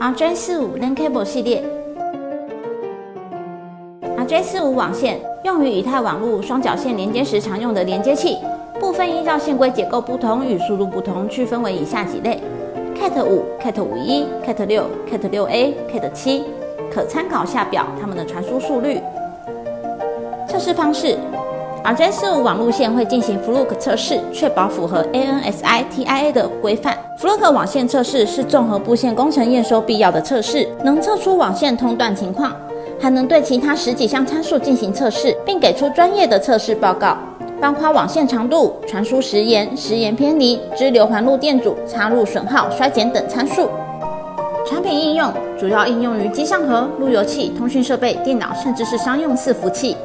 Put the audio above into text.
RJ45 LAN Cable 系列。RJ45 网线用于以太网络双绞线连接时常用的连接器，部分依照线规结构不同与速度不同，区分为以下几类：Cat 五、Cat 五一、Cat 六、Cat 六 A、Cat 七，可参考下表它们的传输速率。测试方式：RJ45 网路线会进行 Fluke 测试，确保符合 ANSI TIA 的规范。Fluke 网线测试是综合布线工程验收必要的测试，能测出网线通断情况，还能对其他十几项参数进行测试，并给出专业的测试报告，包括网线长度、传输时延、时延偏离、支流环路电阻、插入损耗、衰减等参数。产品应用主要应用于机上盒、路由器、通讯设备、电脑，甚至是商用伺服器。